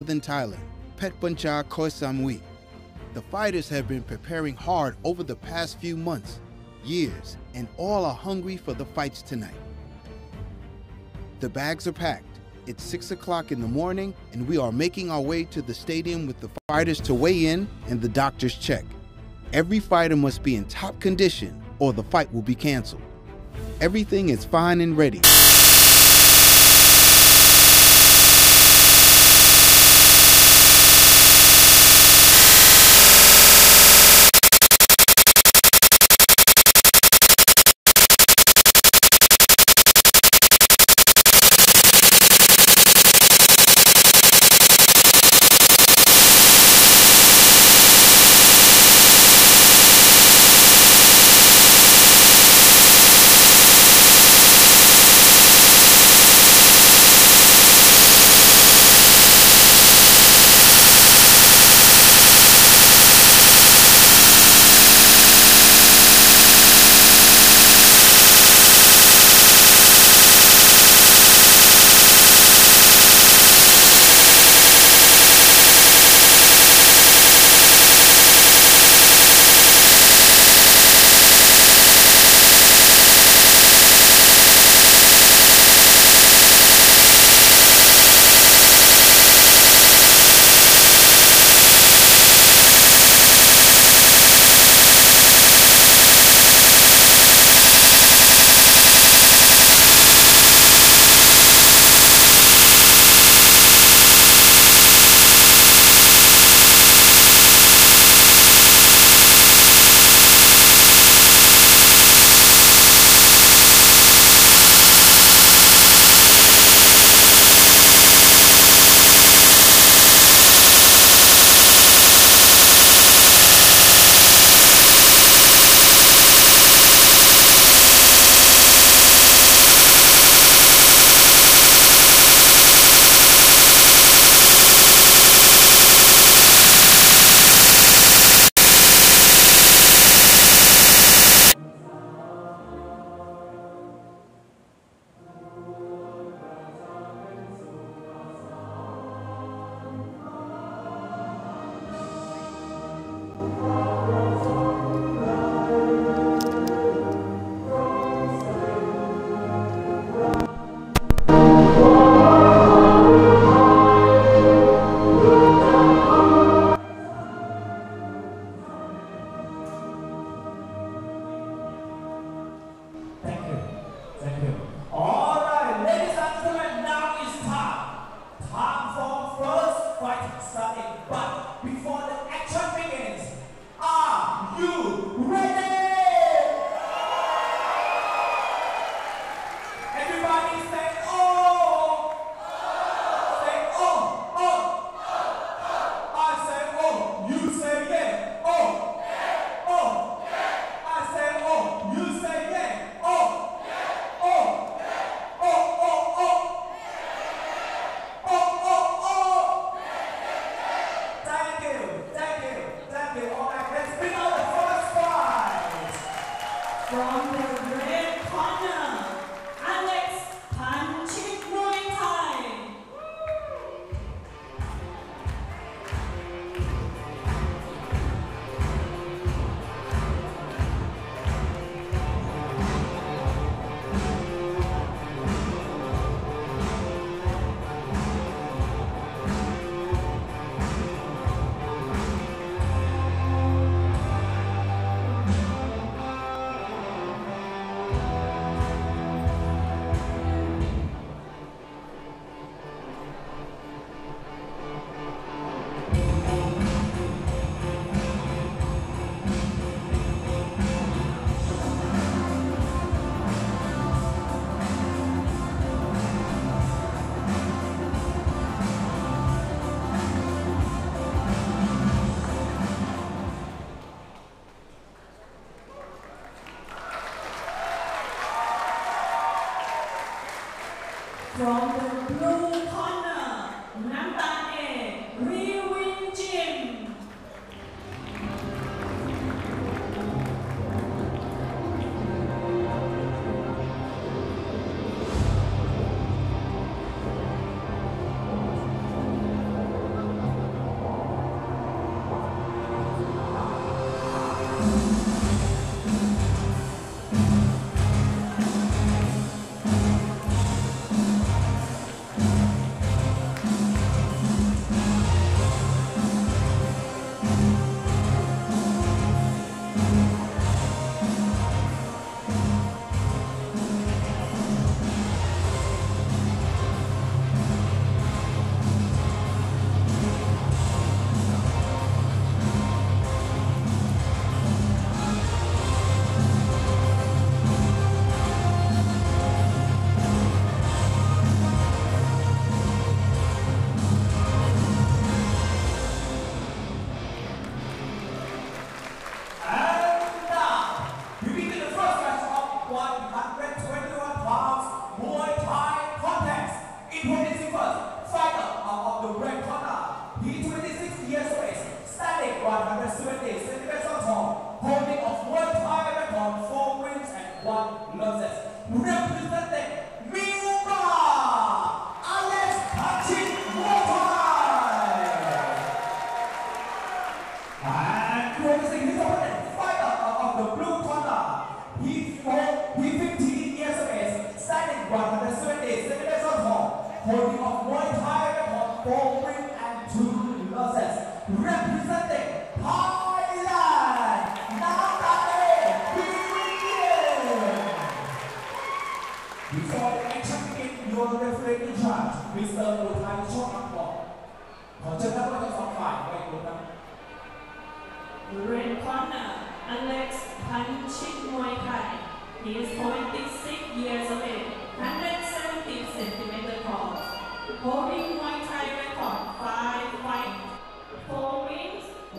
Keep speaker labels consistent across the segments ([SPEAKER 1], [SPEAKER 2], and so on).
[SPEAKER 1] Northern Thailand, Phetchbuncha Koh Samui. The fighters have been preparing hard over the past few months, years, and all are hungry for the fights tonight. The bags are packed. It's 6 o'clock in the morning, and we are making our way to the stadium with the fighters to weigh in and the doctors check. Every fighter must be in top condition or the fight will be canceled. Everything is fine and ready.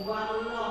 [SPEAKER 2] Wins,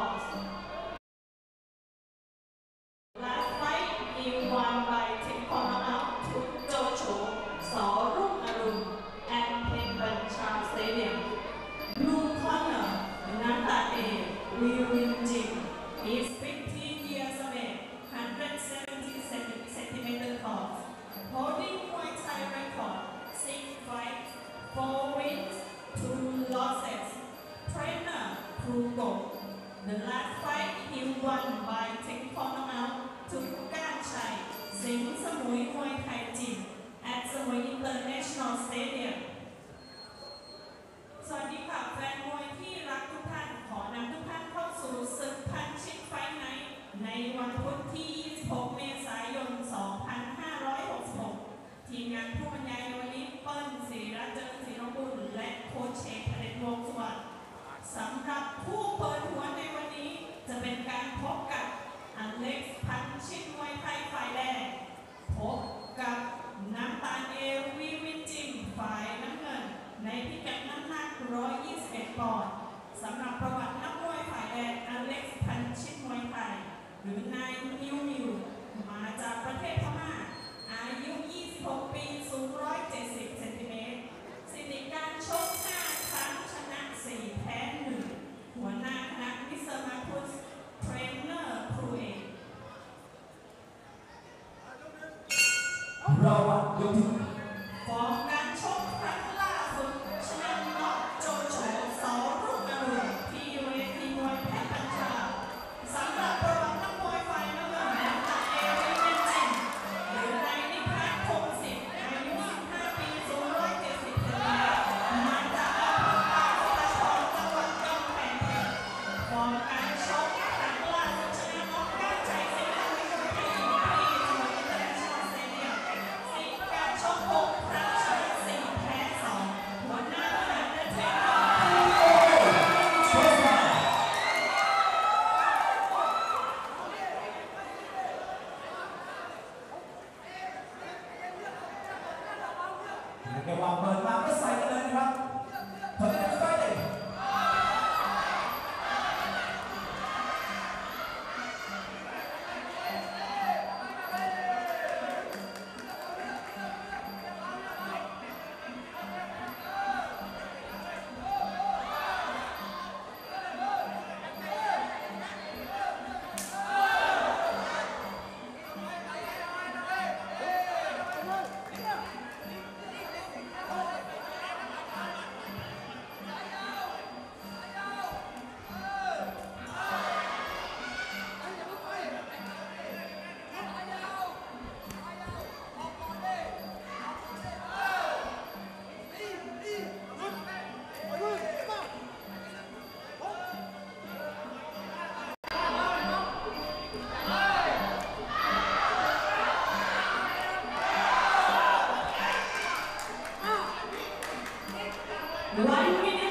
[SPEAKER 2] One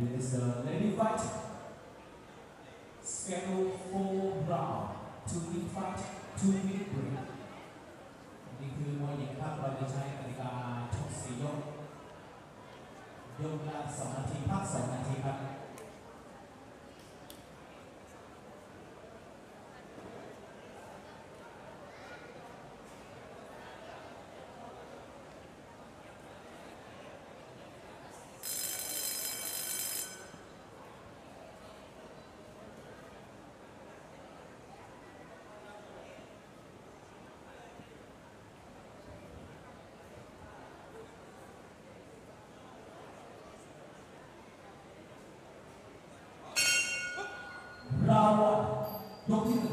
[SPEAKER 3] Is lady fight.
[SPEAKER 2] Não tem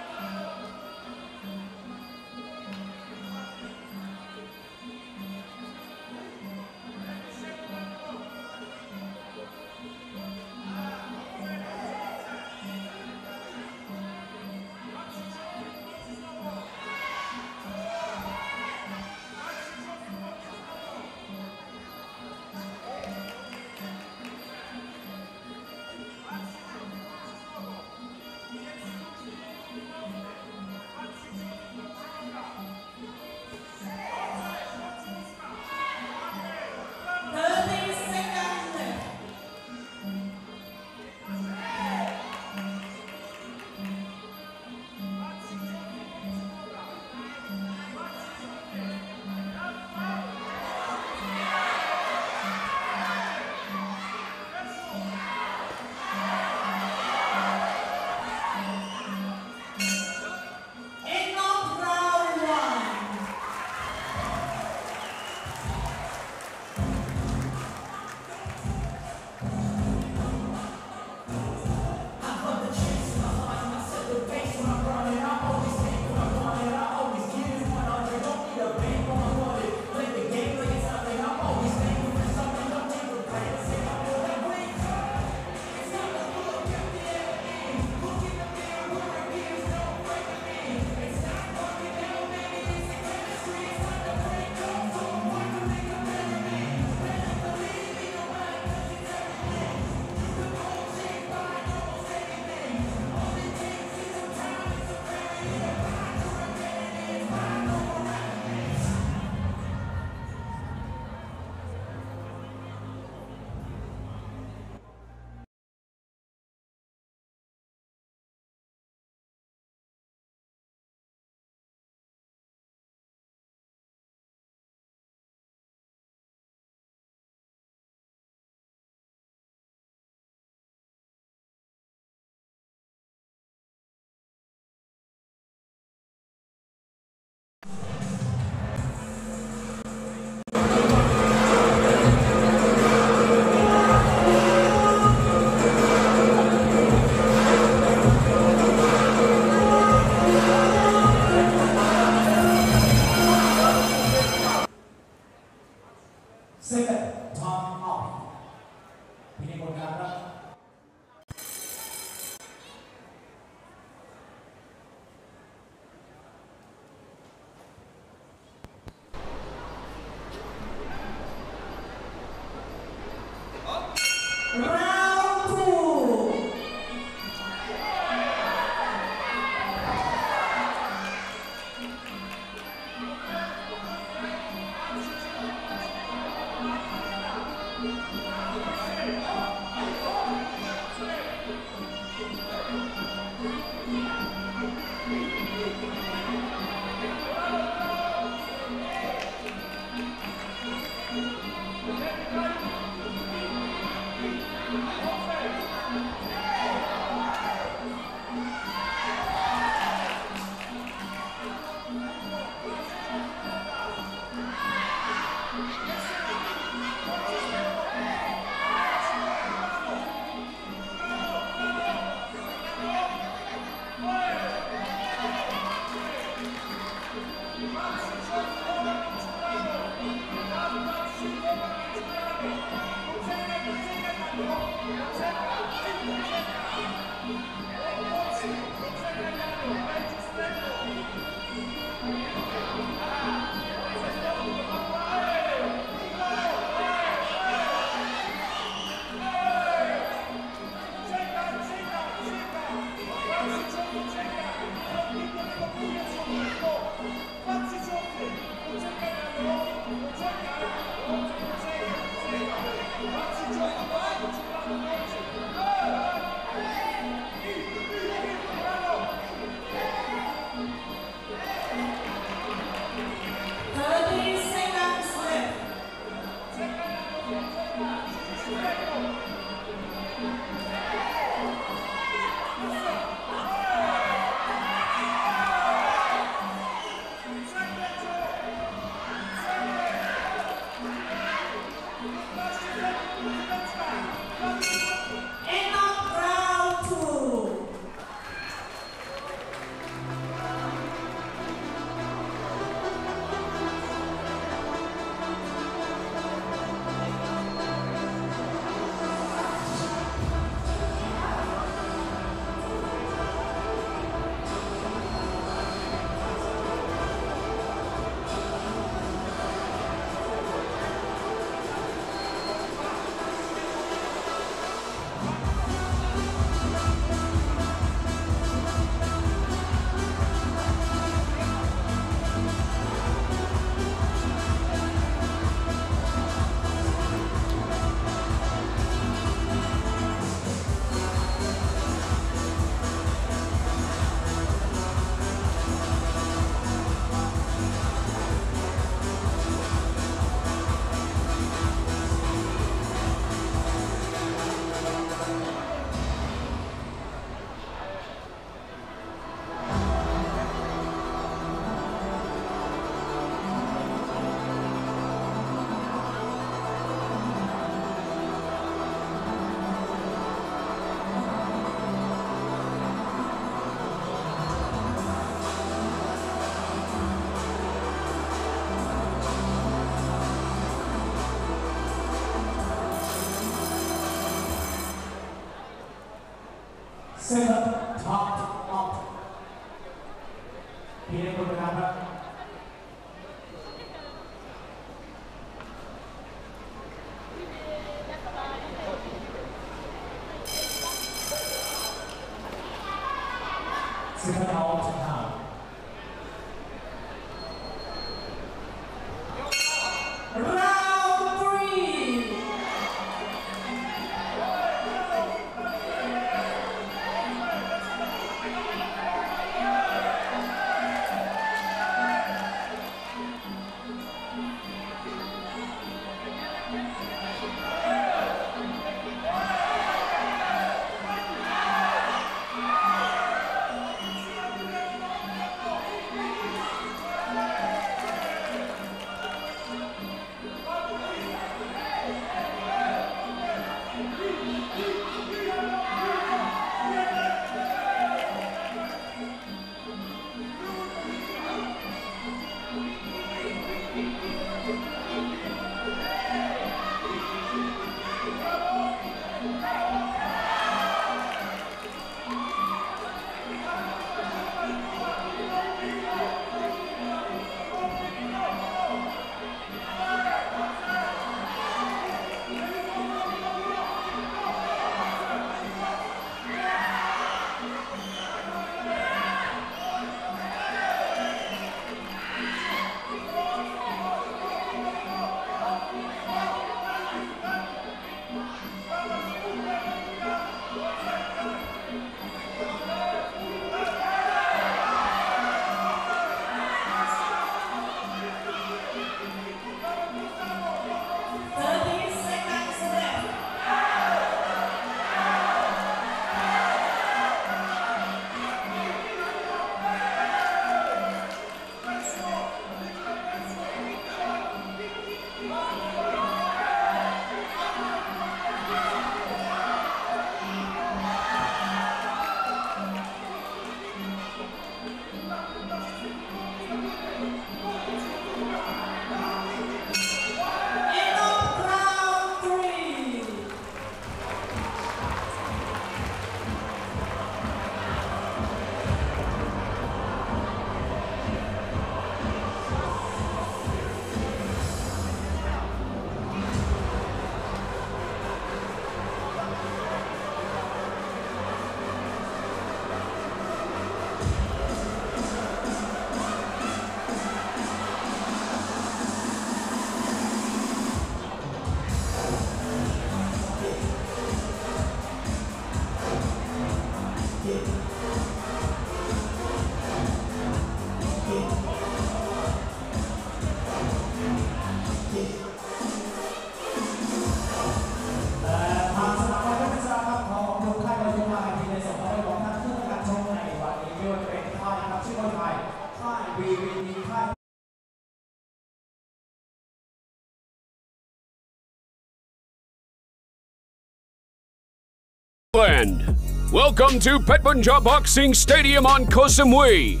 [SPEAKER 1] Land. Welcome to Pet Boxing Stadium on Koh Samui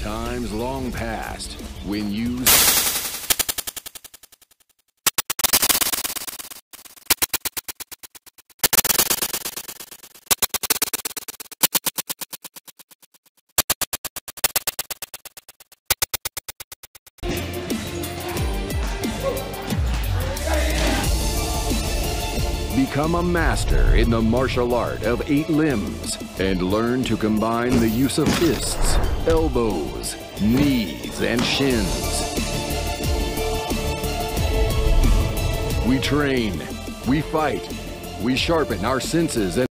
[SPEAKER 4] times long past when you. Become a master in the martial art of eight limbs and learn to combine the use of fists, elbows, knees, and shins. We train, we fight, we sharpen our senses and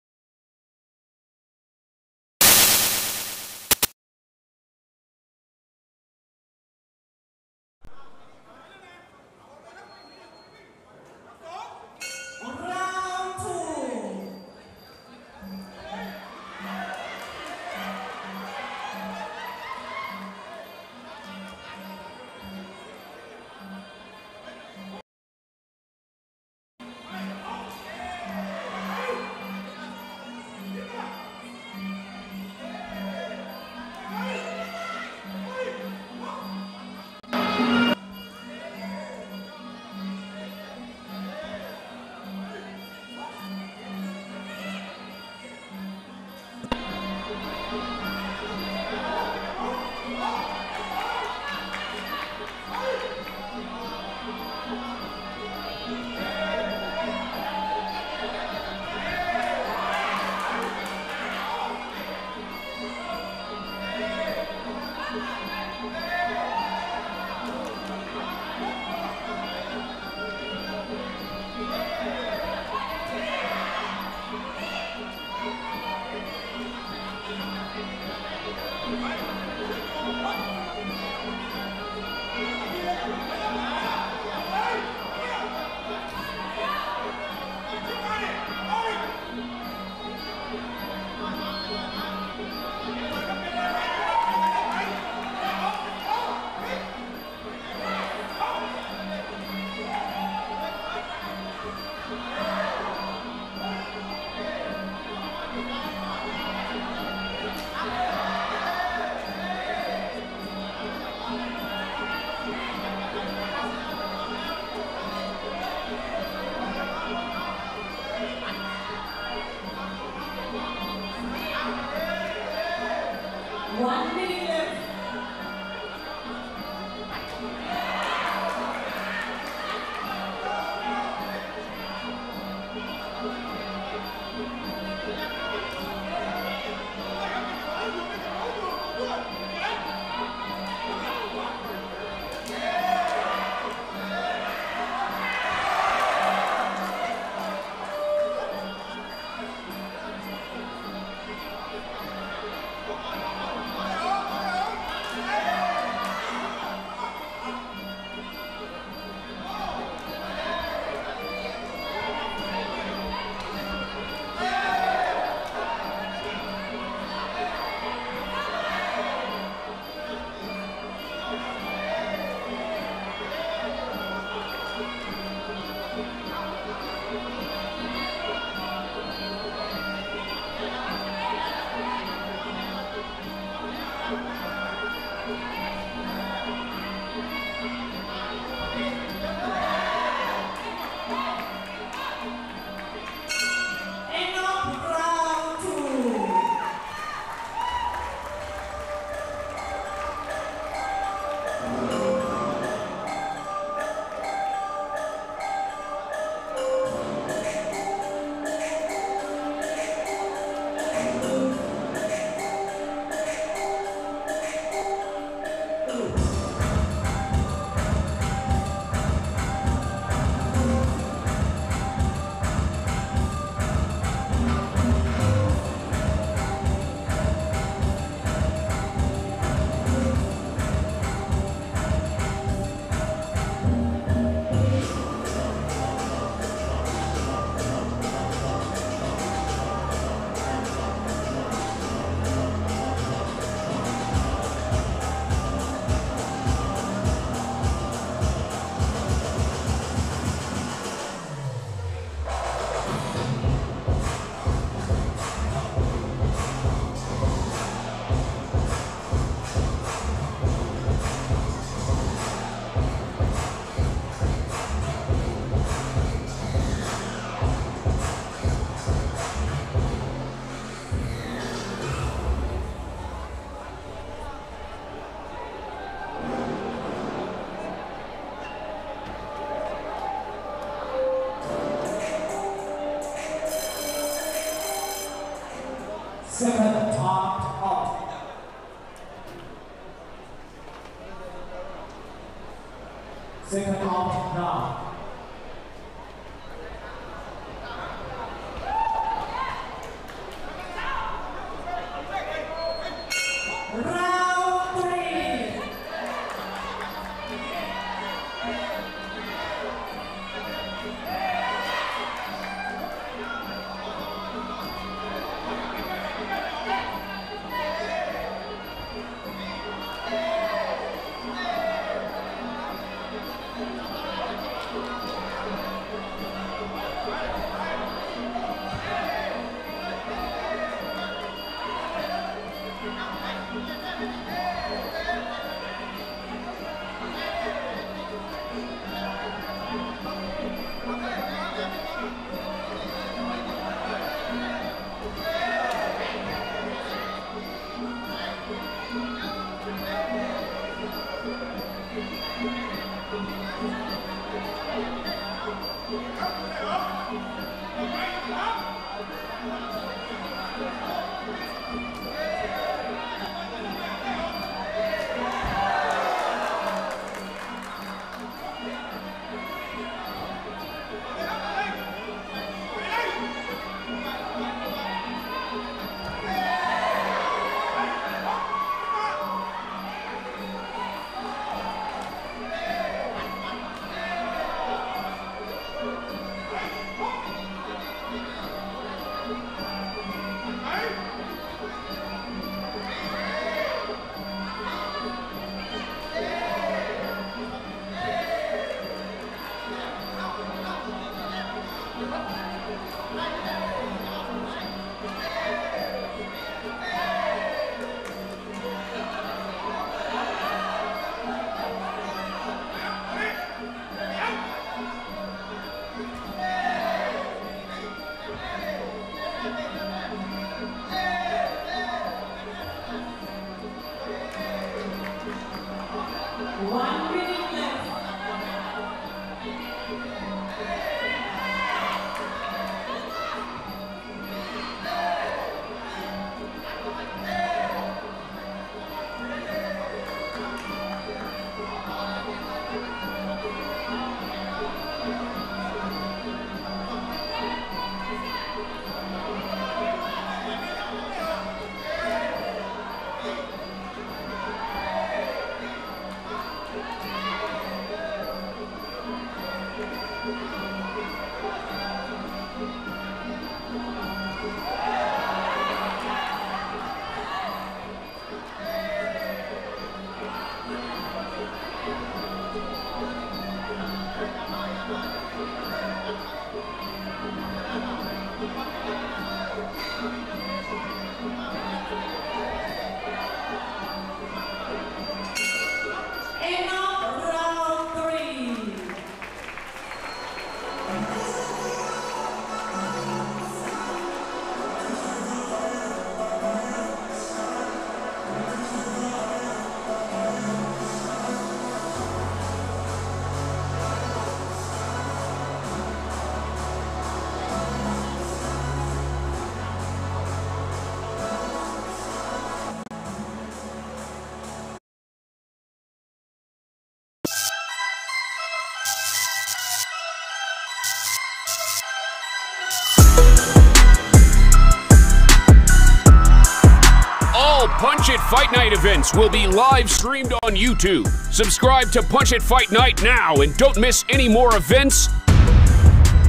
[SPEAKER 5] Punch It Fight Night events will be live streamed on YouTube. Subscribe to Punch It Fight Night now and don't miss any more events.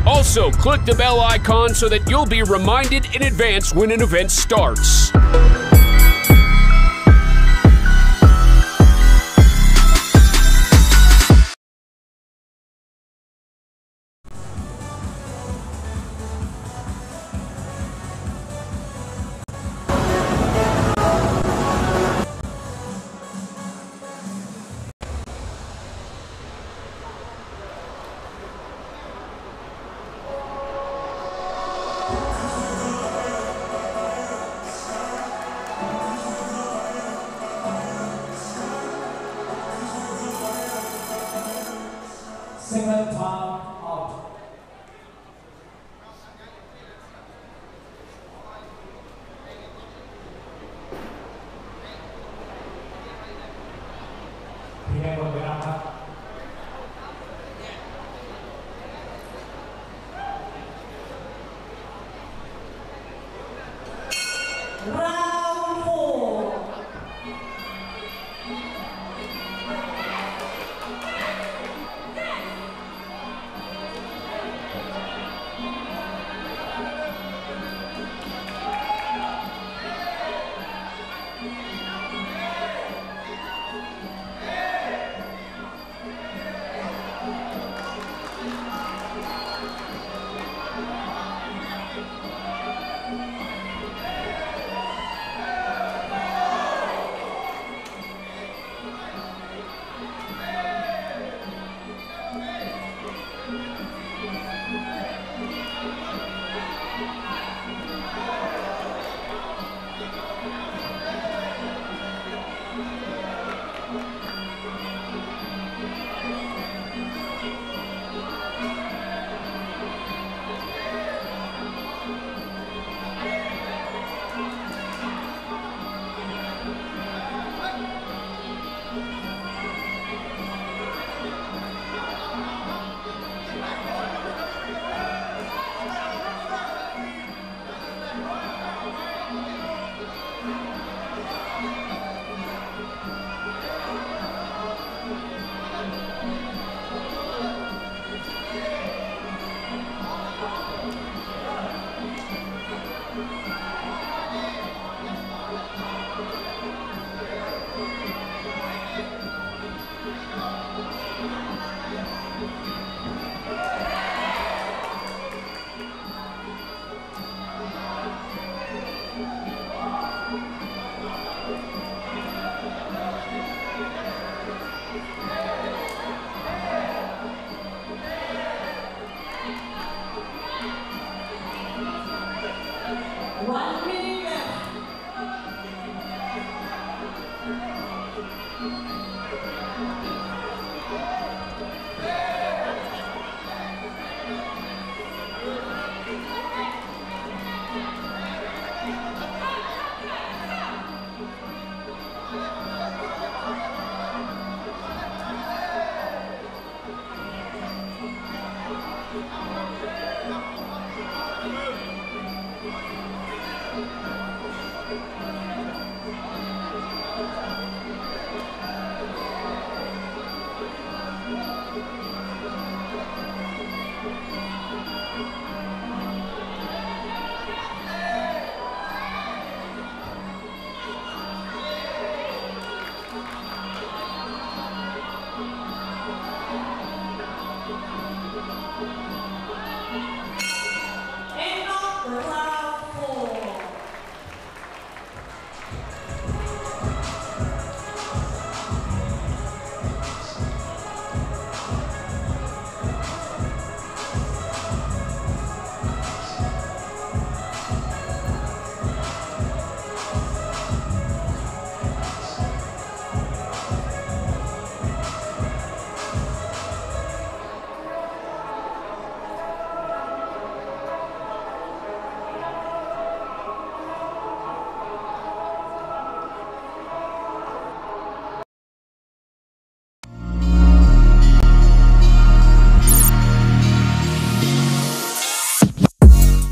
[SPEAKER 5] Also, click the bell icon so that you'll be reminded in advance when an event starts.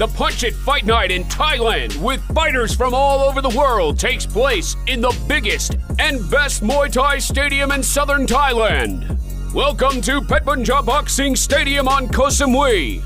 [SPEAKER 5] The Punch It Fight Night in Thailand with fighters from all over the world takes place in the biggest and best Muay Thai stadium in southern Thailand. Welcome to Phetchbuncha Boxing Stadium on Koh Samui.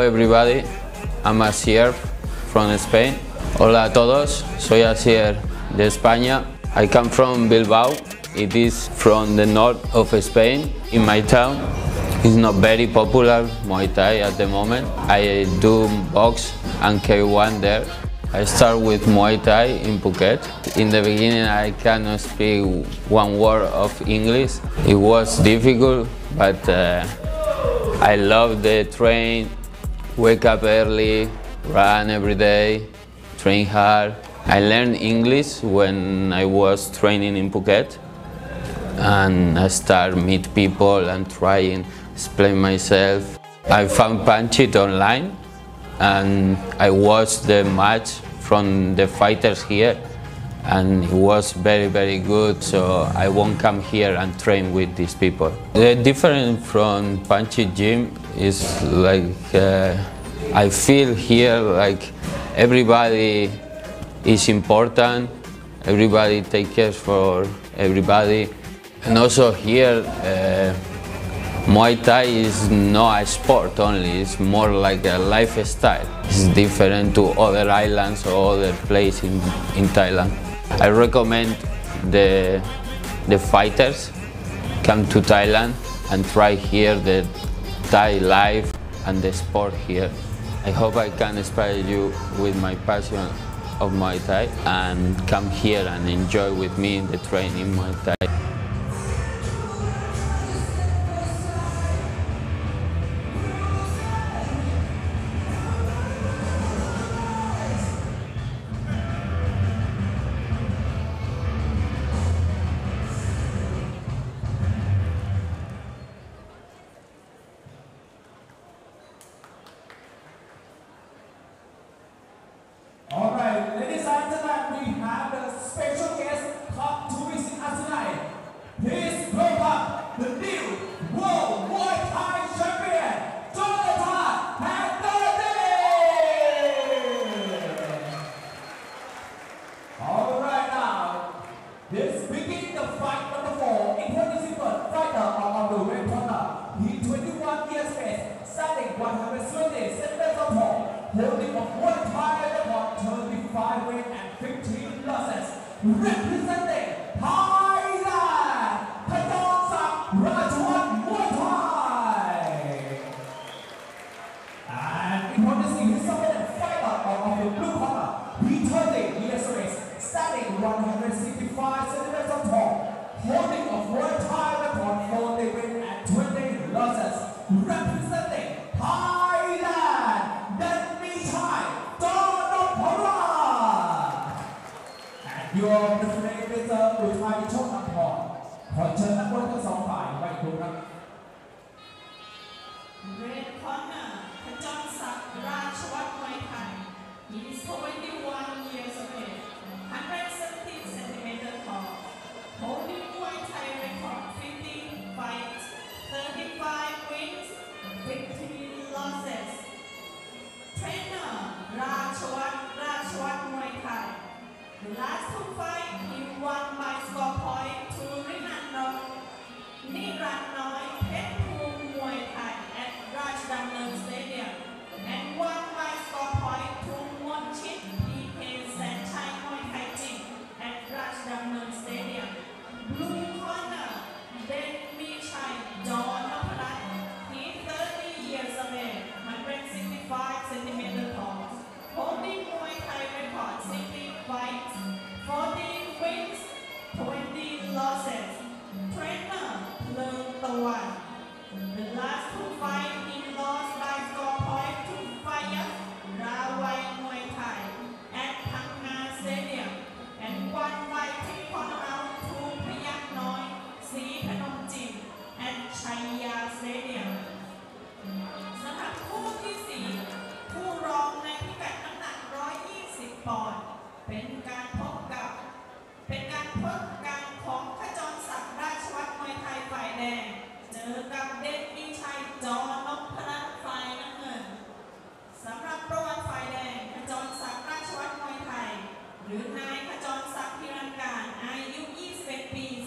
[SPEAKER 6] Everybody, I'm Asier from Spain. Hola a todos, soy Asier de España. I come from Bilbao. It is from the north of Spain. In my town, it's not very popular Muay Thai at the moment. I do box and K1 there. I start with Muay Thai in Phuket. In the beginning, I cannot speak one word of English. It was difficult, but uh, I love the train, wake up early, run every day, train hard. I learned English when I was training in Phuket and I start meet people and try and explain myself. I found Punchit online and I watched the match from the fighters here and it was very, very good, so I won't come here and train with these people. The difference from Punchit gym it's like uh, I feel here like everybody is important. Everybody take care for everybody. And also here, uh, Muay Thai is not a sport only, it's more like a lifestyle. It's different to other islands or other places in, in Thailand. I recommend the, the fighters come to Thailand and try here the Thai life and the sport here. I hope I can inspire you with my passion of Muay Thai and come here and enjoy with me
[SPEAKER 1] in the training Muay Thai.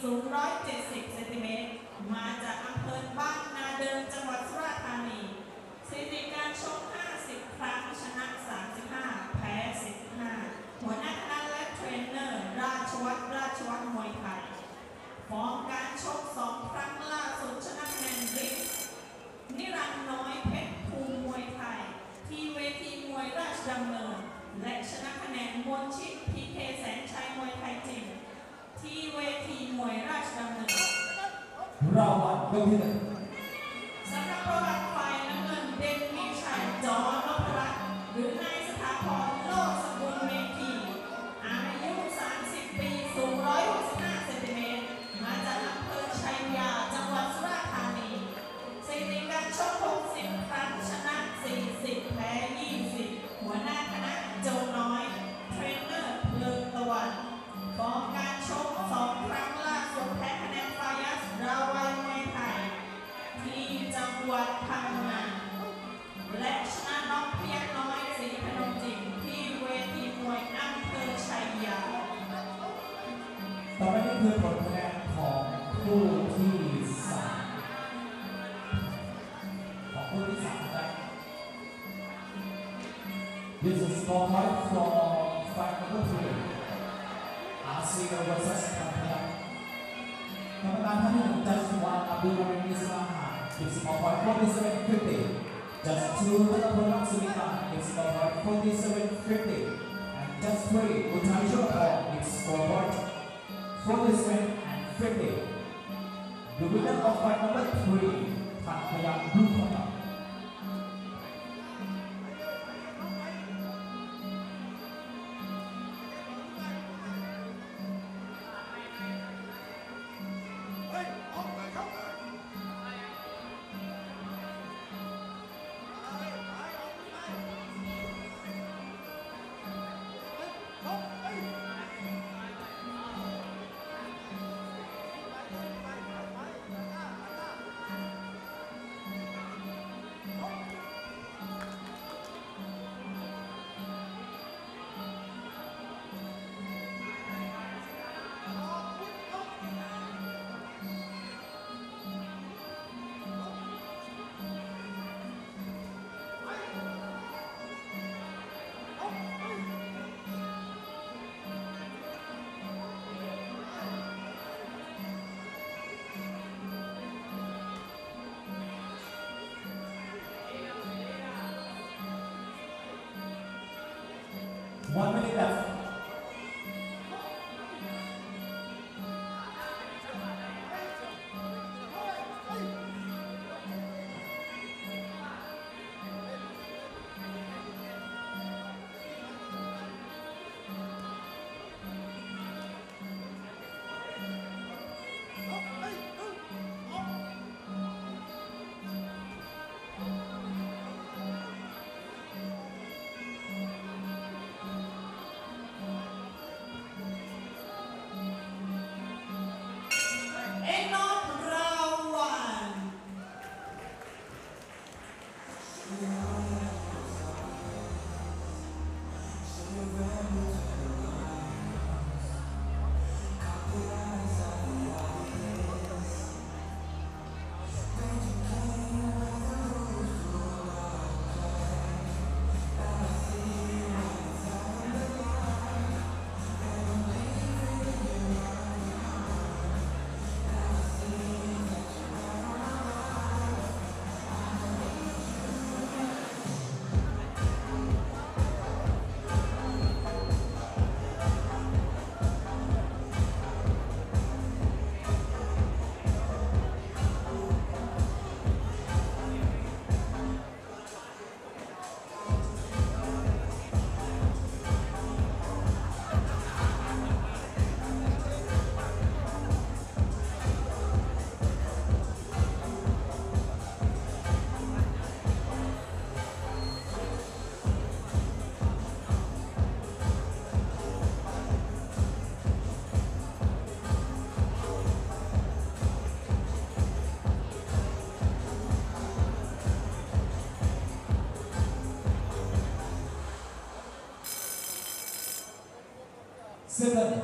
[SPEAKER 1] สูง
[SPEAKER 2] 170 เซนติเมตร มาจากอำเภอบ้านนาเดิมจังหวัดสุราษฎร์ธานีสถิติการชก 50 ครั้ง ชนะ 35 แพ้ 15 หัวหน้าคณะและเทรนเนอร์ ราชวัตรราชวัตรมวยไทย ฟ้องกา
[SPEAKER 7] ร
[SPEAKER 1] merawat pembina Seven top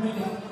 [SPEAKER 7] one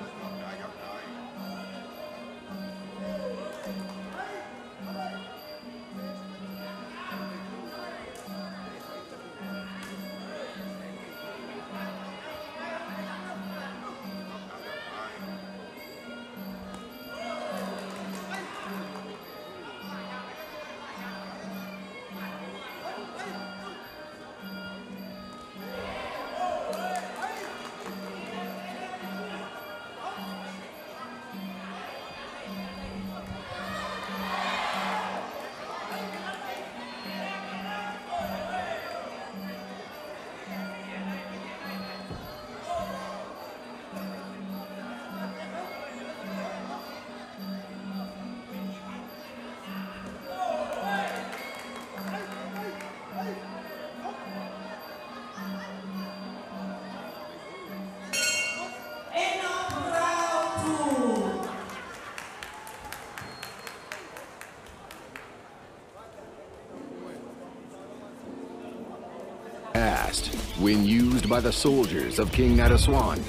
[SPEAKER 4] when used by the soldiers of King Naresuan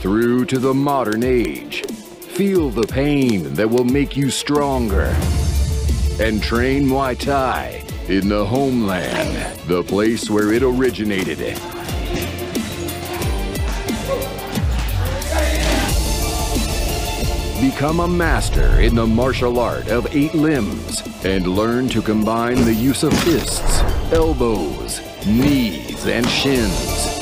[SPEAKER 4] through to the modern age. Feel the pain that will make you stronger. And train Muay Thai in the homeland, the place where it originated. Become a master in the martial art of eight limbs and learn to combine the use of fists, elbows, knees, and shins.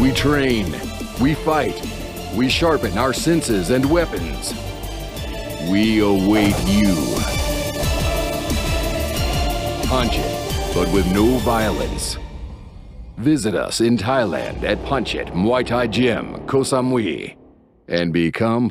[SPEAKER 4] We train, we fight, we sharpen our senses and weapons. We await you. Punch it, but with no violence. Visit us in Thailand at Punchit Muay Thai Gym, Koh Samui, and become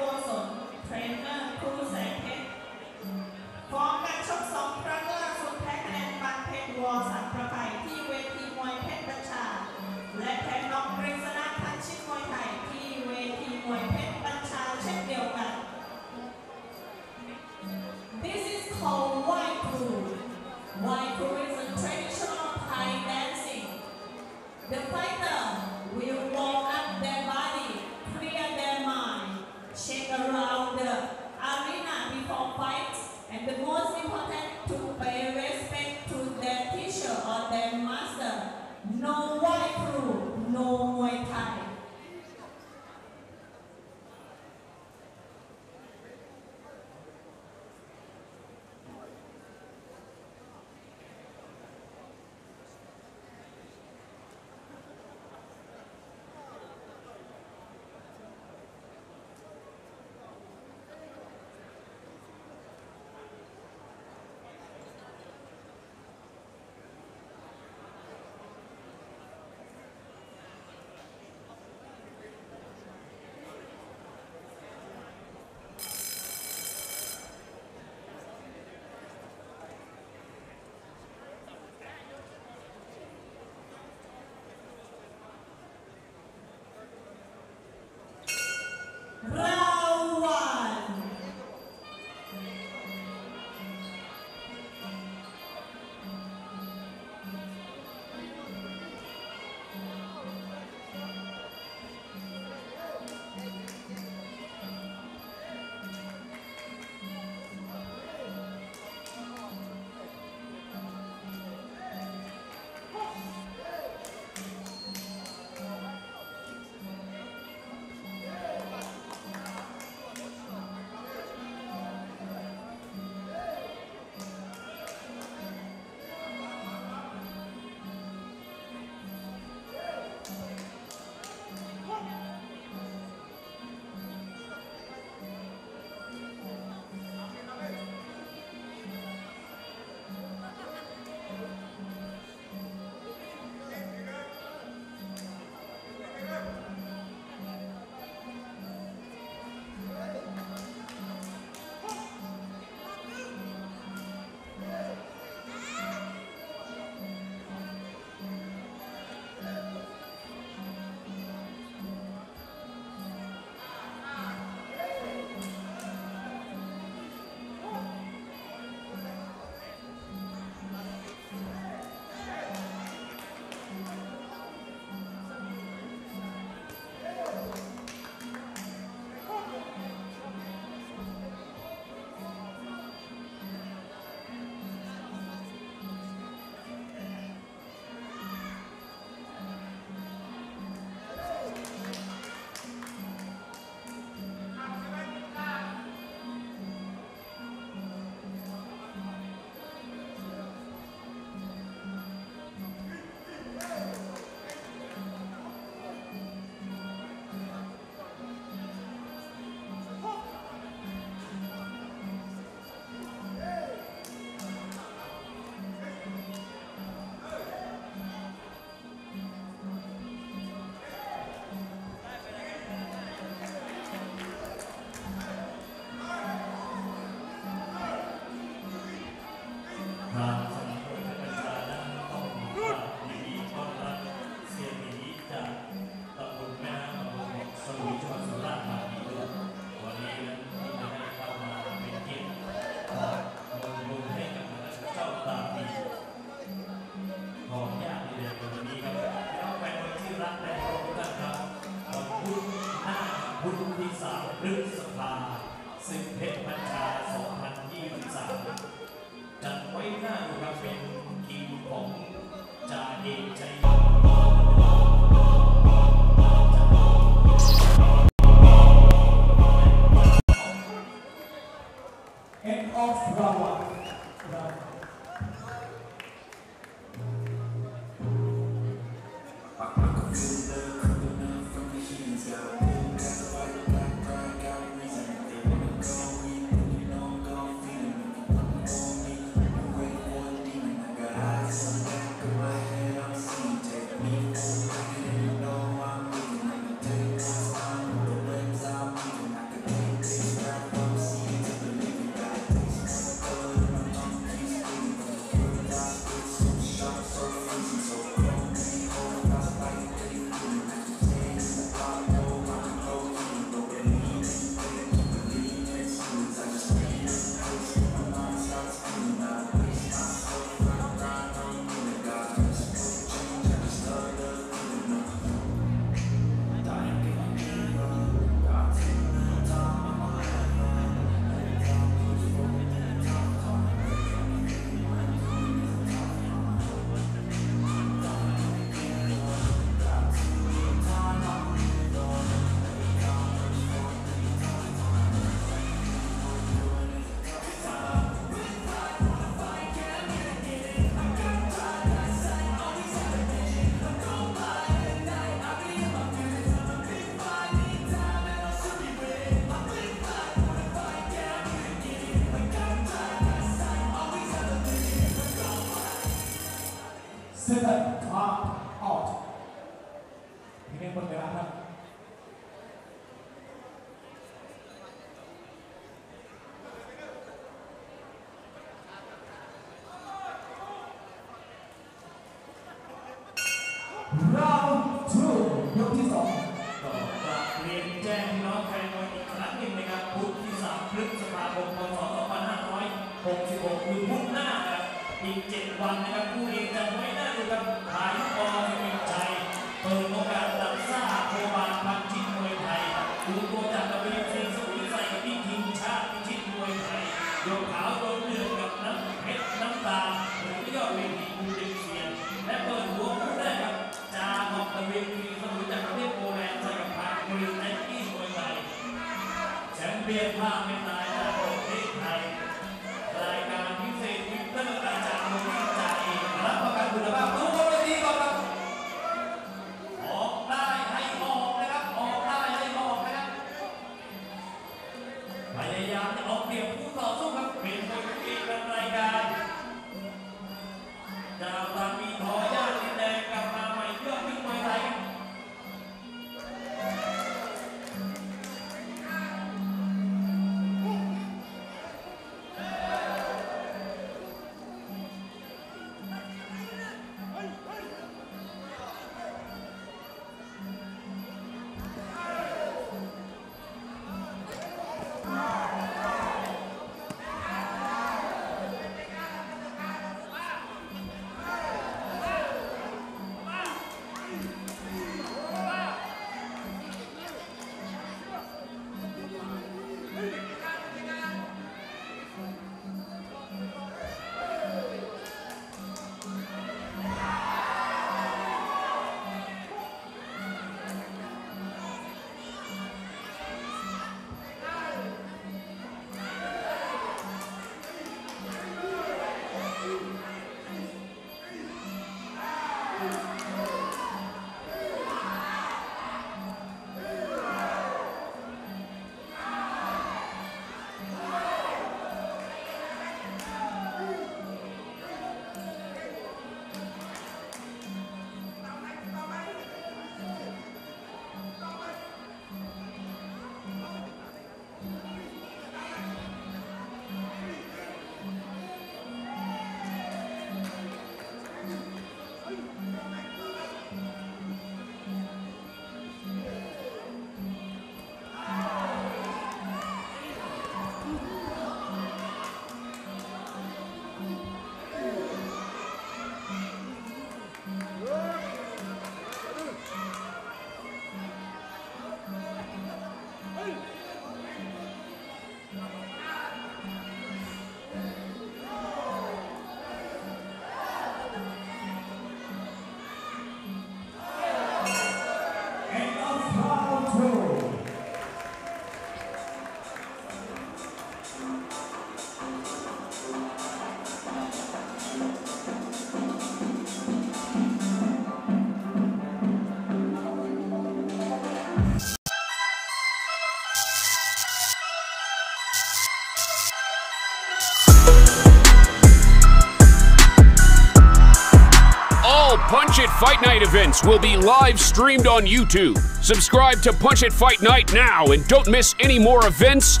[SPEAKER 3] Fight
[SPEAKER 5] Night events will be live streamed on YouTube. Subscribe to Punch It Fight Night now and don't miss any more events.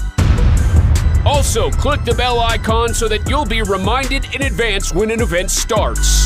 [SPEAKER 5] Also, click the bell icon so that you'll be reminded in advance when an event starts.